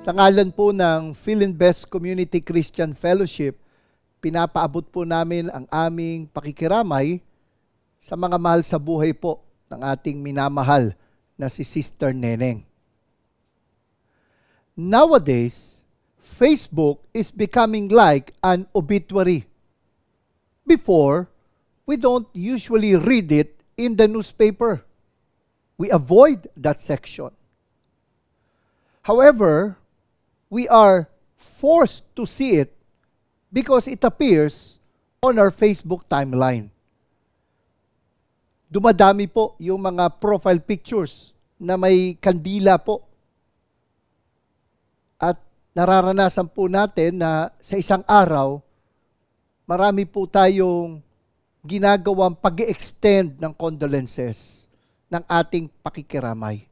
Sa ngalan po ng Philinbest Community Christian Fellowship, pinapaabot po namin ang aming pakikiramay sa mga mahal sa buhay po ng ating minamahal na si Sister Neneng. Nowadays, Facebook is becoming like an obituary. Before, we don't usually read it in the newspaper. We avoid that section. However, we are forced to see it because it appears on our Facebook timeline. Dumadami po yung mga profile pictures na may kandila po. At nararanasan po natin na sa isang araw, marami po tayong ginagawang pag extend ng condolences ng ating pakikiramay.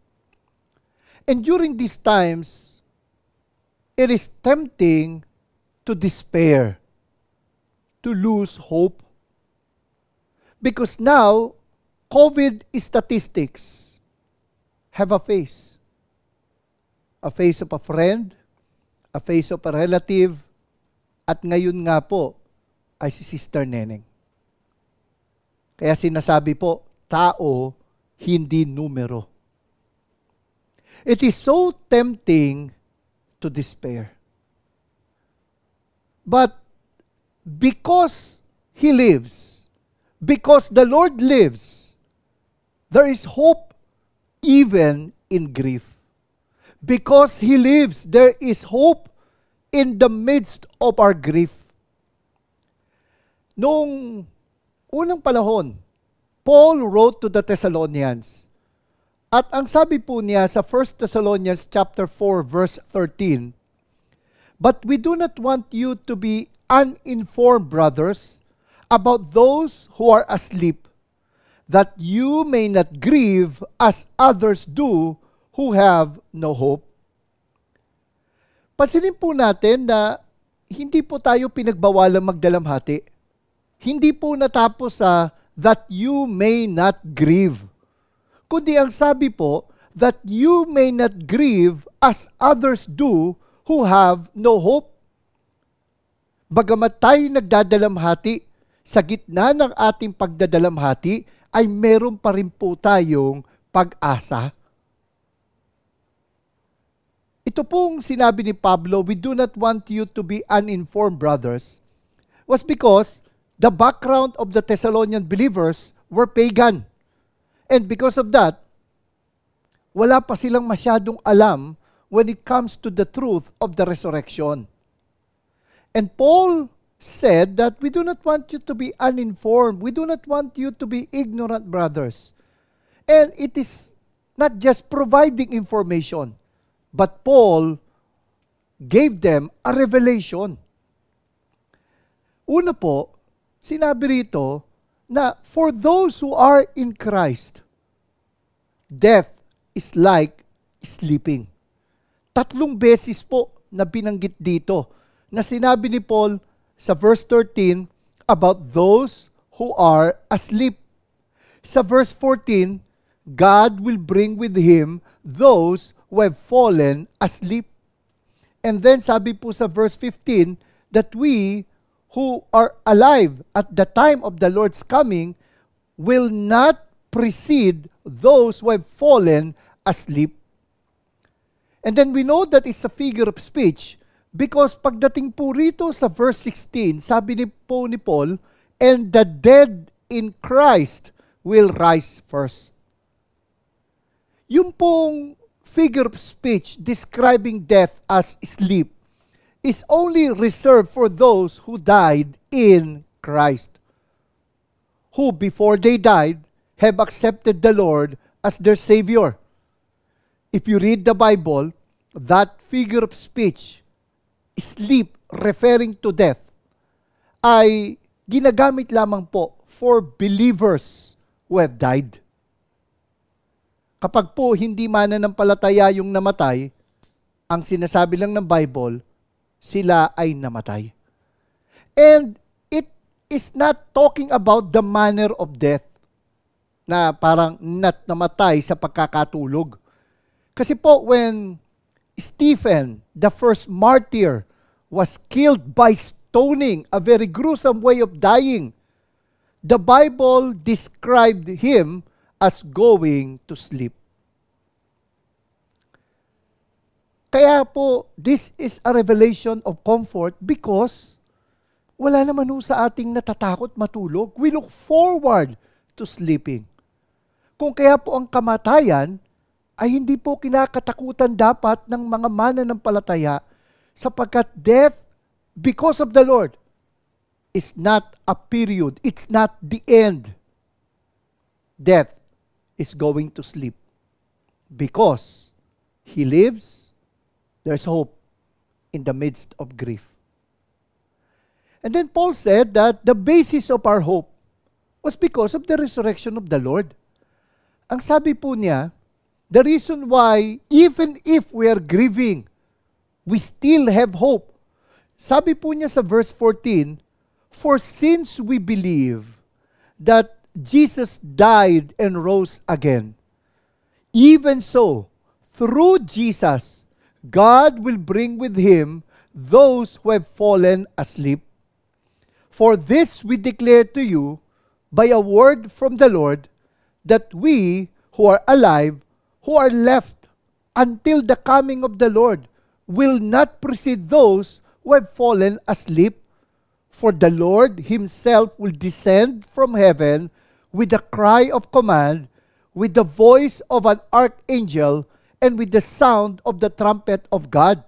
And during these times, it is tempting to despair, to lose hope. Because now, COVID statistics have a face. A face of a friend, a face of a relative, at ngayon nga po ay si Sister Neneng. Kaya sinasabi po, tao, hindi numero. It is so tempting to despair. But because He lives, because the Lord lives, there is hope even in grief. Because He lives, there is hope in the midst of our grief. Noong unang panahon, Paul wrote to the Thessalonians, at ang sabi po niya sa 1 Thessalonians chapter 4 verse 13, But we do not want you to be uninformed, brothers, about those who are asleep, that you may not grieve as others do who have no hope. Pansinin po natin na hindi po tayo pinagbawalang magdalamhati. Hindi po natapos sa that you may not grieve kundi ang sabi po, that you may not grieve as others do who have no hope. Bagamat tayo nagdadalamhati, sa gitna ng ating pagdadalamhati, ay meron pa rin po tayong pag-asa. Ito pong sinabi ni Pablo, we do not want you to be uninformed, brothers, was because the background of the Thessalonian believers were pagan. And because of that, wala pa silang masyadong alam when it comes to the truth of the resurrection. And Paul said that we do not want you to be uninformed. We do not want you to be ignorant, brothers. And it is not just providing information, but Paul gave them a revelation. Una po, sinabi rito, na for those who are in Christ, death is like sleeping. Tatlong beses po na binanggit dito na sinabi ni Paul sa verse 13 about those who are asleep. Sa verse 14, God will bring with Him those who have fallen asleep. And then sabi po sa verse 15 that we who are alive at the time of the Lord's coming will not precede those who have fallen asleep. And then we know that it's a figure of speech because pagdating po rito sa verse 16, sabi ni po ni Paul, and the dead in Christ will rise first. Yung pong figure of speech describing death as sleep is only reserved for those who died in Christ, who before they died have accepted the Lord as their Savior. If you read the Bible, that figure of speech, sleep, referring to death, ay ginagamit lamang po for believers who have died. Kapag po hindi mananampalataya yung namatay, ang sinasabi lang ng Bible, sila ay namatay. And it is not talking about the manner of death na parang nat namatay sa pagkakatulog. Kasi po when Stephen, the first martyr, was killed by stoning, a very gruesome way of dying. The Bible described him as going to sleep. Kaya po, this is a revelation of comfort because wala naman ho sa ating natatakot matulog. We look forward to sleeping. Kung kaya po ang kamatayan ay hindi po kinakatakutan dapat ng mga mananampalataya sapagkat death because of the Lord is not a period. It's not the end. Death is going to sleep because he lives there's hope in the midst of grief. And then Paul said that the basis of our hope was because of the resurrection of the Lord. Ang sabi po niya, the reason why even if we are grieving, we still have hope. Sabi po niya sa verse 14, For since we believe that Jesus died and rose again, even so, through Jesus, God will bring with him those who have fallen asleep. For this we declare to you by a word from the Lord, that we who are alive, who are left until the coming of the Lord, will not precede those who have fallen asleep. For the Lord himself will descend from heaven with a cry of command, with the voice of an archangel, and with the sound of the trumpet of God.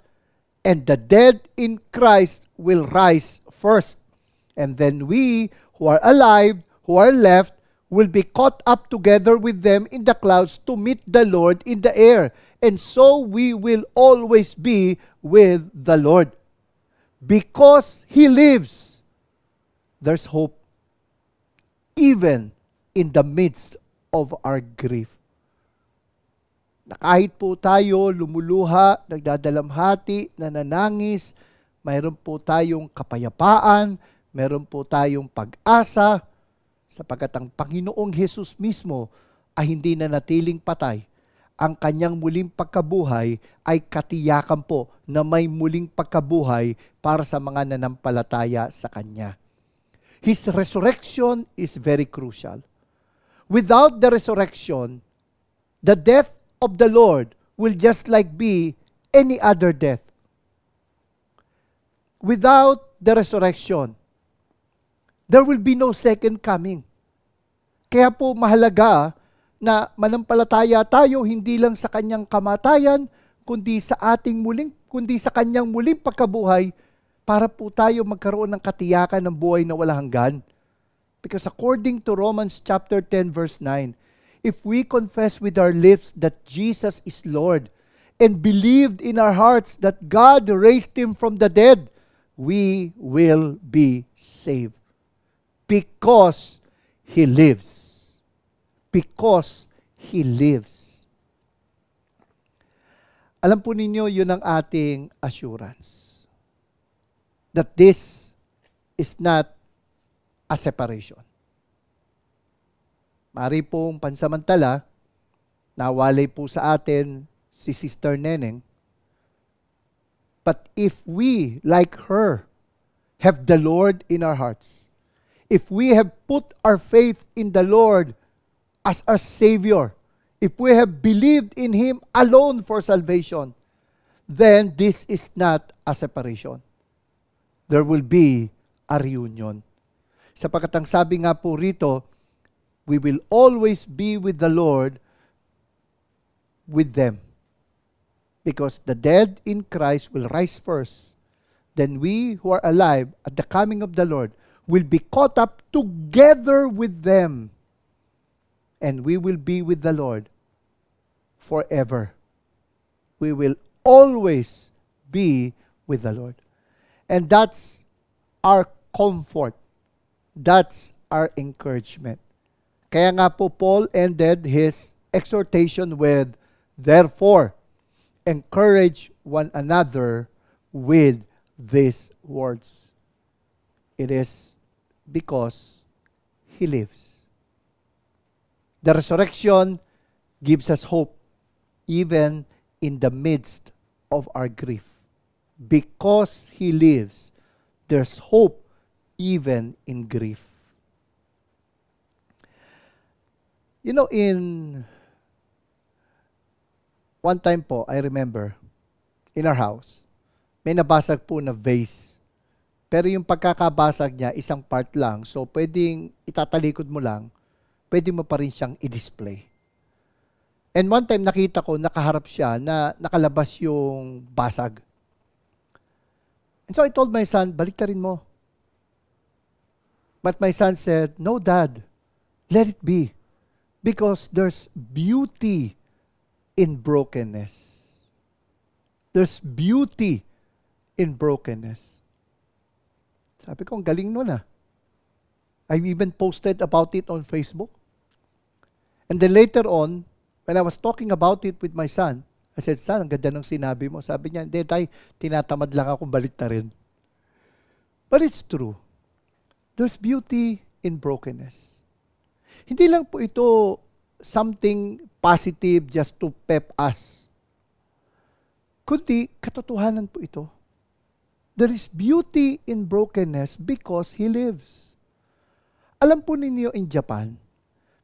And the dead in Christ will rise first. And then we who are alive, who are left, will be caught up together with them in the clouds to meet the Lord in the air. And so we will always be with the Lord. Because He lives, there's hope, even in the midst of our grief na kahit po tayo lumuluha, nagdadalamhati, nananangis, mayroon po tayong kapayapaan, mayroon po tayong pag-asa, sapagkat ang Panginoong Hesus mismo ay hindi na natiling patay. Ang kanyang muling pagkabuhay ay katiyakan po na may muling pagkabuhay para sa mga nanampalataya sa Kanya. His resurrection is very crucial. Without the resurrection, the death of the Lord will just like be any other death. Without the resurrection, there will be no second coming. Kaya po mahalaga na manampalataya tayo hindi lang sa kanyang kamatayan, kundi sa ating muling, kundi sa kanyang muling pagkabuhay para po tayo magkaroon ng katiyakan ng buhay na walang hanggan. Because according to Romans chapter 10 verse 9, if we confess with our lips that Jesus is Lord and believed in our hearts that God raised him from the dead, we will be saved. Because he lives. Because he lives. Alam po ninyo, yun ang ating assurance. That this is not a separation. Mari pong pansamantala, nawalay po sa atin si Sister Neneng. But if we, like her, have the Lord in our hearts, if we have put our faith in the Lord as our Savior, if we have believed in Him alone for salvation, then this is not a separation. There will be a reunion. Sapagkat ang sabi nga po rito, we will always be with the Lord with them. Because the dead in Christ will rise first. Then we who are alive at the coming of the Lord will be caught up together with them. And we will be with the Lord forever. We will always be with the Lord. And that's our comfort. That's our encouragement. Kaya nga po Paul ended his exhortation with, Therefore, encourage one another with these words. It is because He lives. The resurrection gives us hope even in the midst of our grief. Because He lives, there's hope even in grief. You know, in one time po, I remember, in our house, may nabasag po na vase. Pero yung pagkakabasag niya, isang part lang. So, pwedeng itatalikod mo lang, pwede mo pa rin siyang i-display. And one time nakita ko, nakaharap siya na nakalabas yung basag. And so I told my son, balik rin mo. But my son said, no dad, let it be. Because there's beauty in brokenness. There's beauty in brokenness. Sabi ko, ang galing nun ah. I even posted about it on Facebook. And then later on, when I was talking about it with my son, I said, son, ang ganda ng sinabi mo. Sabi niya, hindi, tay, tinatamad lang akong balik na rin. But it's true. There's beauty in brokenness. Hindi lang po ito something positive just to pep us. Kundi, katotohanan po ito. There is beauty in brokenness because He lives. Alam po ninyo in Japan,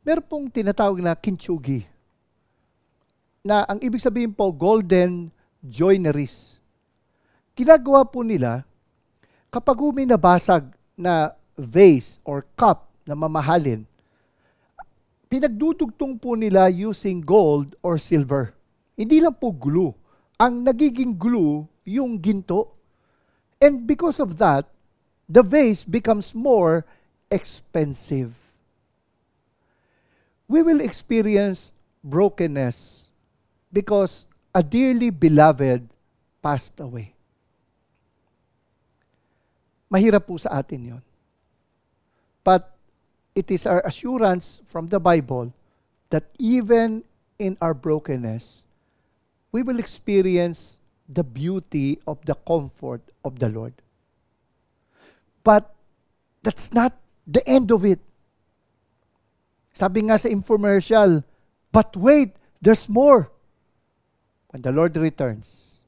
meron pong tinatawag na kintsugi na ang ibig sabihin po, golden joineries. Ginagawa po nila, kapag may nabasag na vase or cup na mamahalin, pinagdudugtong po nila using gold or silver. Hindi lang po glue. Ang nagiging glue, yung ginto. And because of that, the vase becomes more expensive. We will experience brokenness because a dearly beloved passed away. Mahirap po sa atin yon. But it is our assurance from the Bible that even in our brokenness, we will experience the beauty of the comfort of the Lord. But that's not the end of it. Sabi nga sa infomercial, but wait, there's more when the Lord returns,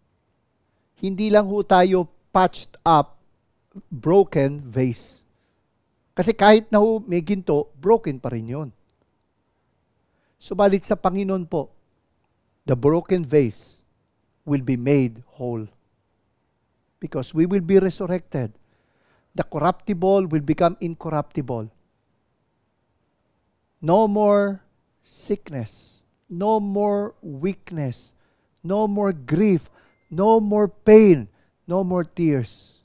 hindi lang ho tayo patched up, broken vase. Kasi kahit na may ginto, broken pa rin yun. Subalit sa Panginoon po, the broken vase will be made whole. Because we will be resurrected. The corruptible will become incorruptible. No more sickness. No more weakness no more grief, no more pain, no more tears.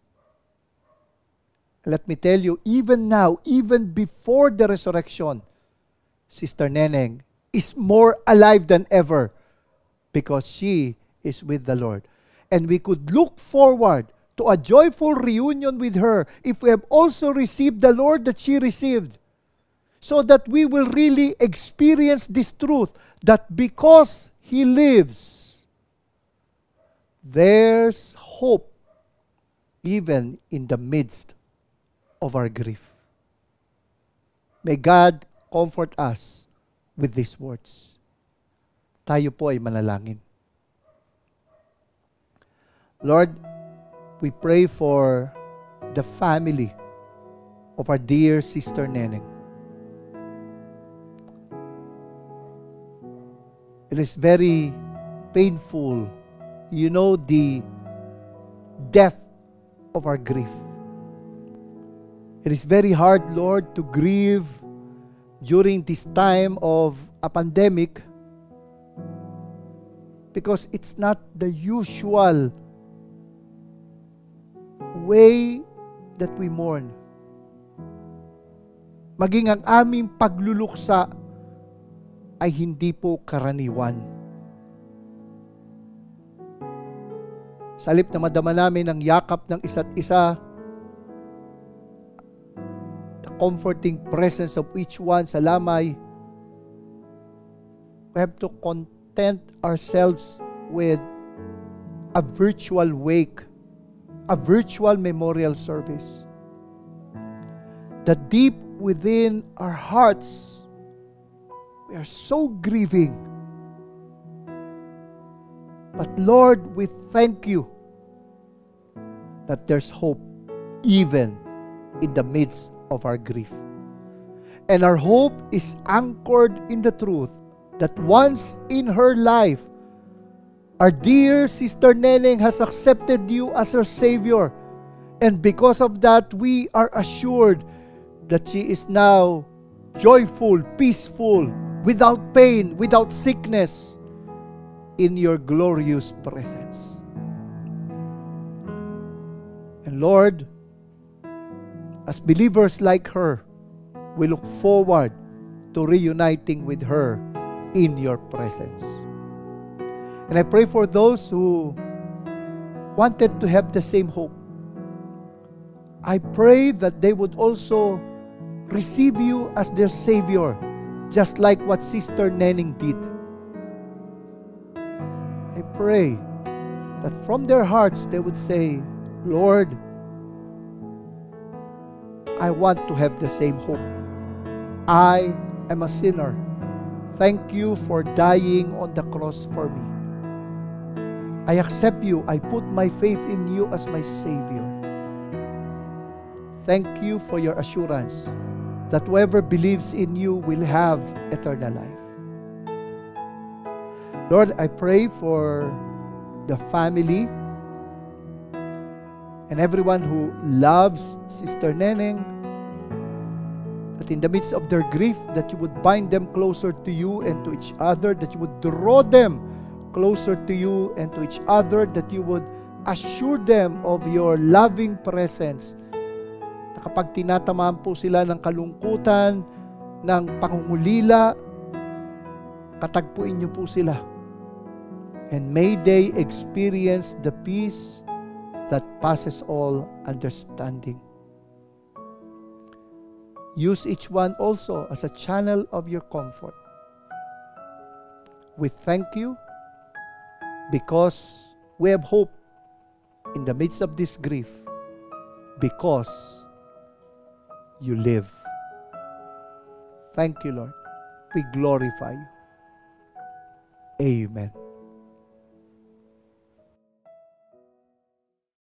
Let me tell you, even now, even before the resurrection, Sister Neneng is more alive than ever because she is with the Lord. And we could look forward to a joyful reunion with her if we have also received the Lord that she received. So that we will really experience this truth that because He lives, there's hope even in the midst of our grief. May God comfort us with these words. Tayo po ay manalangin. Lord, we pray for the family of our dear sister Neneng. It is very painful you know the depth of our grief. It is very hard, Lord, to grieve during this time of a pandemic because it's not the usual way that we mourn. Maging ang aming pagluluksa ay hindi po karaniwan. Sa halip na madama namin ang yakap ng isa't isa, comforting presence of each one sa lamay, we have to content ourselves with a virtual wake, a virtual memorial service. That deep within our hearts, we are so grieving But Lord, we thank you that there's hope even in the midst of our grief. And our hope is anchored in the truth that once in her life, our dear Sister Neneng has accepted you as her Savior. And because of that, we are assured that she is now joyful, peaceful, without pain, without sickness, in your glorious presence. And Lord, as believers like her, we look forward to reuniting with her in your presence. And I pray for those who wanted to have the same hope. I pray that they would also receive you as their Savior, just like what Sister Nenning did. I pray that from their hearts they would say, Lord, I want to have the same hope. I am a sinner. Thank you for dying on the cross for me. I accept you. I put my faith in you as my Savior. Thank you for your assurance that whoever believes in you will have eternal life. Lord, I pray for the family and everyone who loves Sister Neneng, that in the midst of their grief, that you would bind them closer to you and to each other, that you would draw them closer to you and to each other, that you would assure them of your loving presence. Na kapag tinatamaan po sila ng kalungkutan, ng pangungulila, katagpuin niyo po sila and may they experience the peace that passes all understanding. Use each one also as a channel of your comfort. We thank you because we have hope in the midst of this grief because you live. Thank you, Lord. We glorify you. Amen.